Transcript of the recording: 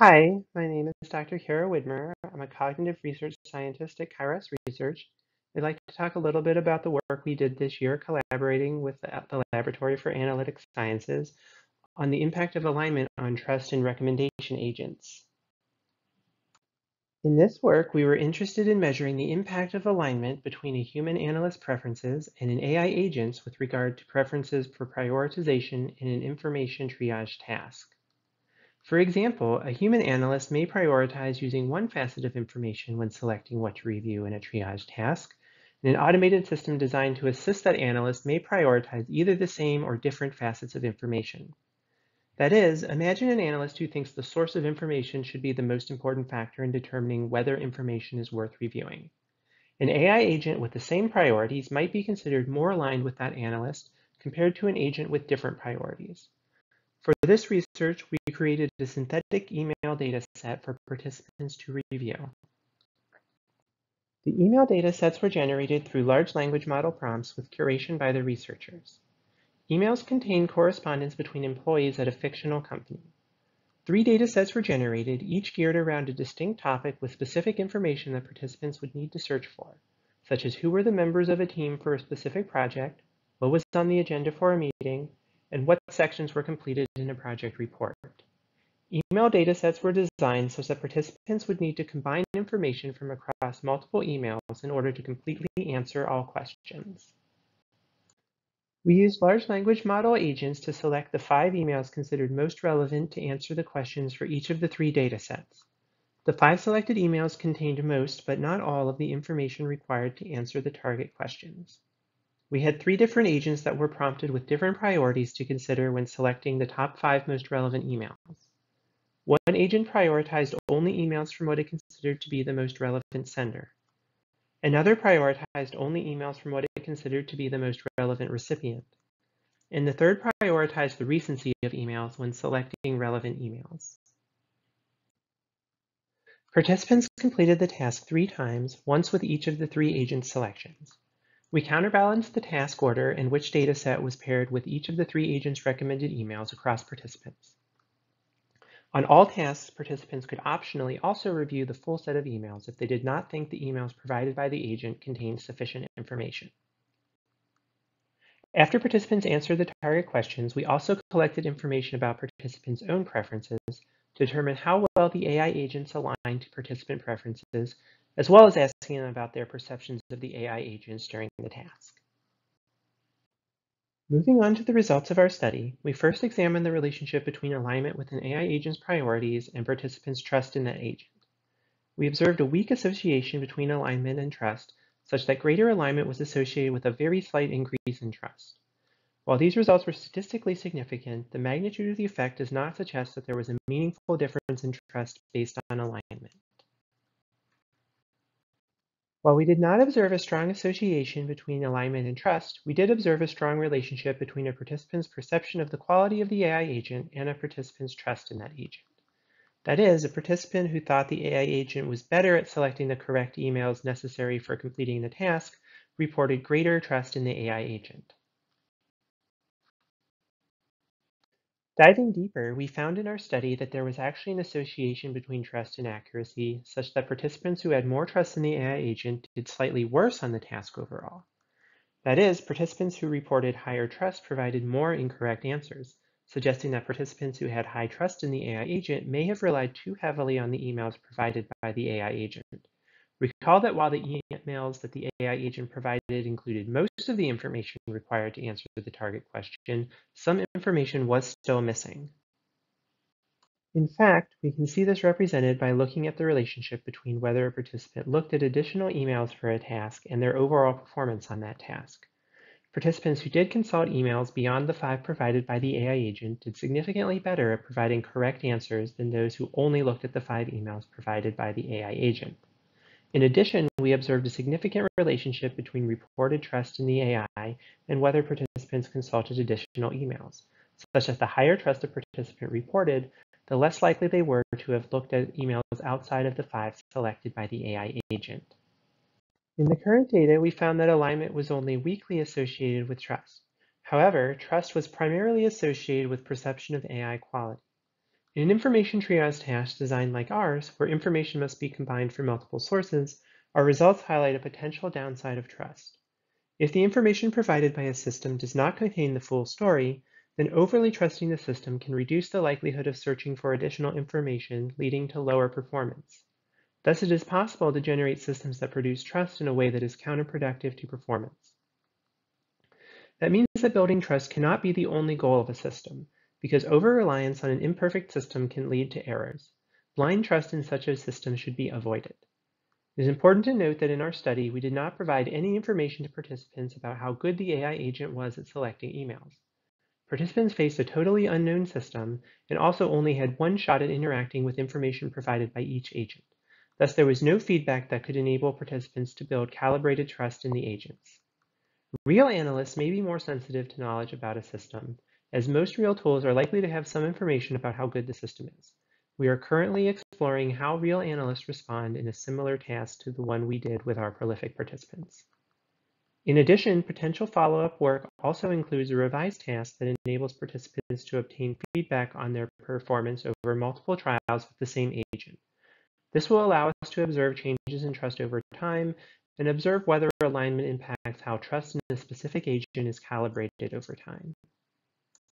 Hi, my name is Dr. Kara Widmer. I'm a cognitive research scientist at Kairos Research. I'd like to talk a little bit about the work we did this year collaborating with the, Laboratory for Analytic Sciences on the impact of alignment on trust and recommendation agents. In this work, we were interested in measuring the impact of alignment between a human analyst's preferences and an AI agent's with regard to preferences for prioritization in an information triage task. For example, a human analyst may prioritize using one facet of information when selecting what to review in a triage task, and an automated system designed to assist that analyst may prioritize either the same or different facets of information. That is, imagine an analyst who thinks the source of information should be the most important factor in determining whether information is worth reviewing. An AI agent with the same priorities might be considered more aligned with that analyst compared to an agent with different priorities. For this research, we created a synthetic email data set for participants to review. The email data sets were generated through large language model prompts with curation by the researchers. Emails contain correspondence between employees at a fictional company. Three data sets were generated, each geared around a distinct topic with specific information that participants would need to search for, such as who were the members of a team for a specific project, what was on the agenda for a meeting, and what sections were completed in a project report. Email datasets were designed such that participants would need to combine information from across multiple emails in order to completely answer all questions. We used large language model agents to select the five emails considered most relevant to answer the questions for each of the three datasets. The five selected emails contained most, but not all, of the information required to answer the target questions. We had three different agents that were prompted with different priorities to consider when selecting the top five most relevant emails. One agent prioritized only emails from what it considered to be the most relevant sender. Another prioritized only emails from what it considered to be the most relevant recipient. And the third prioritized the recency of emails when selecting relevant emails. Participants completed the task three times, once with each of the three agent selections. We counterbalanced the task order and which dataset was paired with each of the three agents' recommended emails across participants. On all tasks, participants could optionally also review the full set of emails if they did not think the emails provided by the agent contained sufficient information. After participants answered the target questions, we also collected information about participants' own preferences to determine how well the AI agents aligned to participant preferences as well as asking them about their perceptions of the AI agents during the task. Moving on to the results of our study, we first examined the relationship between alignment with an AI agent's priorities and participants' trust in that agent. We observed a weak association between alignment and trust, such that greater alignment was associated with a very slight increase in trust. While these results were statistically significant, the magnitude of the effect does not suggest that there was a meaningful difference in trust based on alignment. While we did not observe a strong association between alignment and trust, we did observe a strong relationship between a participant's perception of the quality of the AI agent and a participant's trust in that agent. That is, a participant who thought the AI agent was better at selecting the correct emails necessary for completing the task reported greater trust in the AI agent. Diving deeper, we found in our study that there was actually an association between trust and accuracy, such that participants who had more trust in the AI agent did slightly worse on the task overall. That is, participants who reported higher trust provided more incorrect answers, suggesting that participants who had high trust in the AI agent may have relied too heavily on the emails provided by the AI agent. Recall that while the emails that the AI agent provided included most of the information required to answer the target question, some information was still missing. In fact, we can see this represented by looking at the relationship between whether a participant looked at additional emails for a task and their overall performance on that task. Participants who did consult emails beyond the five provided by the AI agent did significantly better at providing correct answers than those who only looked at the five emails provided by the AI agent. In addition, we observed a significant relationship between reported trust in the AI and whether participants consulted additional emails, such that the higher trust a participant reported, the less likely they were to have looked at emails outside of the five selected by the AI agent. In the current data, we found that alignment was only weakly associated with trust. However, trust was primarily associated with perception of AI quality. In an information triage task designed like ours, where information must be combined from multiple sources, our results highlight a potential downside of trust. If the information provided by a system does not contain the full story, then overly trusting the system can reduce the likelihood of searching for additional information, leading to lower performance. Thus, it is possible to generate systems that produce trust in a way that is counterproductive to performance. That means that building trust cannot be the only goal of a system, because over-reliance on an imperfect system can lead to errors. Blind trust in such a system should be avoided. It is important to note that in our study, we did not provide any information to participants about how good the AI agent was at selecting emails. Participants faced a totally unknown system and also only had one shot at interacting with information provided by each agent. Thus, there was no feedback that could enable participants to build calibrated trust in the agents. Real analysts may be more sensitive to knowledge about a system, as most real tools are likely to have some information about how good the system is. We are currently exploring how real analysts respond in a similar task to the one we did with our prolific participants. In addition, potential follow-up work also includes a revised task that enables participants to obtain feedback on their performance over multiple trials with the same agent. This will allow us to observe changes in trust over time and observe whether alignment impacts how trust in a specific agent is calibrated over time.